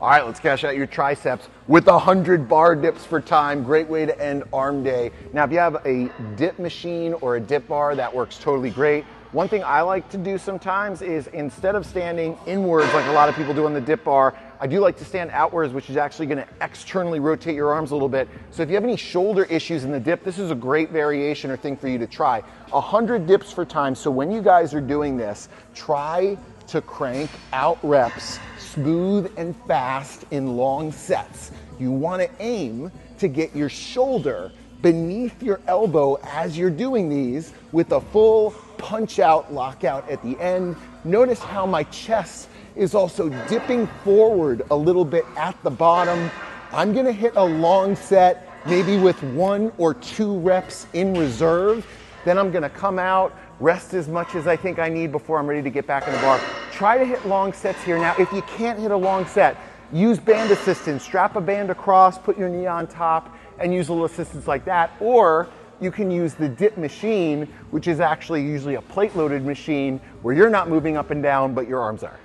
All right, let's cash out your triceps with 100 bar dips for time. Great way to end arm day. Now, if you have a dip machine or a dip bar, that works totally great. One thing I like to do sometimes is instead of standing inwards like a lot of people do on the dip bar, I do like to stand outwards, which is actually gonna externally rotate your arms a little bit. So if you have any shoulder issues in the dip, this is a great variation or thing for you to try. 100 dips for time. So when you guys are doing this, try to crank out reps smooth and fast in long sets. You want to aim to get your shoulder beneath your elbow as you're doing these with a full punch out lockout at the end. Notice how my chest is also dipping forward a little bit at the bottom. I'm gonna hit a long set, maybe with one or two reps in reserve. Then I'm gonna come out, rest as much as I think I need before I'm ready to get back in the bar. Try to hit long sets here. Now, if you can't hit a long set, use band assistance. Strap a band across, put your knee on top, and use a little assistance like that. Or you can use the dip machine, which is actually usually a plate loaded machine where you're not moving up and down, but your arms are.